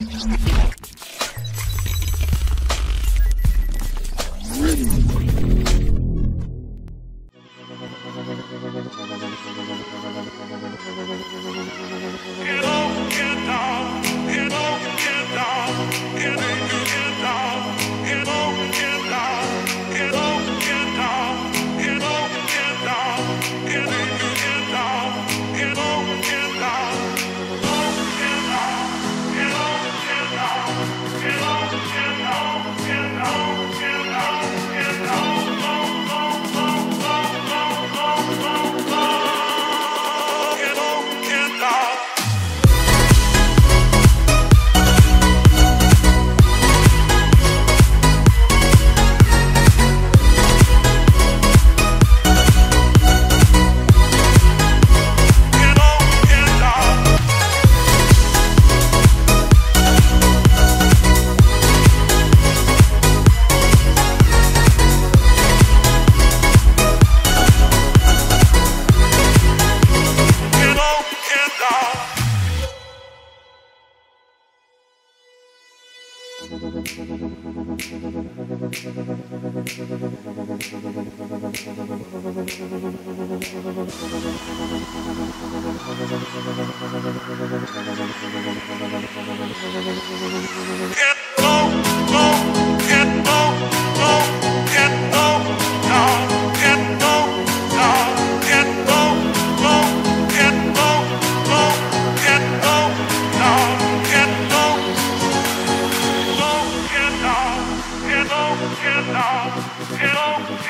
Get low, low, get low, low.